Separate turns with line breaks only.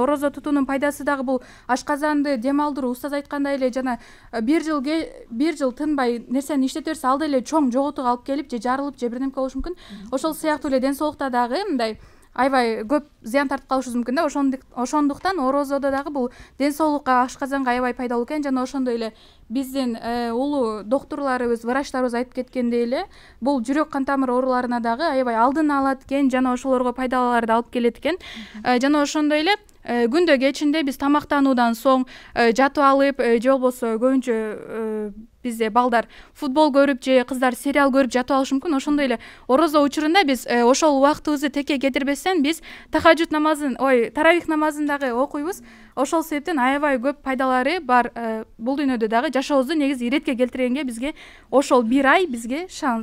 орозо тутуунун пайдасы дагы бул ашказанды дем алдыруу устаз айткандай эле жана бир жыл бир жыл тынбай нерсени иштете берсе ал деле чоң жоготууга алып келип же жарылып же бирдемке болушу мүмкүн. Ошол сыяктуу эле ден соолукта дагы мындай аябай көп зыян тартып калышыбыз мүмкүн да. Ошондуктан орозодо дагы бул ден соолукка ашказанга аябай пайдалуу экен жана ошондой эле биздин э, улуу доктурларыбыз врачтарыбыз айтып кеткендей эле бул жүрөк кан тамыр ооруларына дагы аябай алдын алат экен жана ошолорго пайдаларды алып келет экен. Э, жана ошондой эле э, күндө кечинде биз тамактануудан соң жатып алып же болбосо көбүнчө бизде балдар футбол көрүп же кыздар сериал көрүп жатып алышы мүмкүн. Ошондой эле орозо учурунда биз э, ошол убактыбызды текке кетирбестен биз тахажут намазын ой таравих намазын дагы окуйбуз. Ошол себептен аябай көп пайдалары бар э, бул дүйнөдө дагы жашообузду негизи иретке келтиргенге бизге ошол бир ай бизге шанс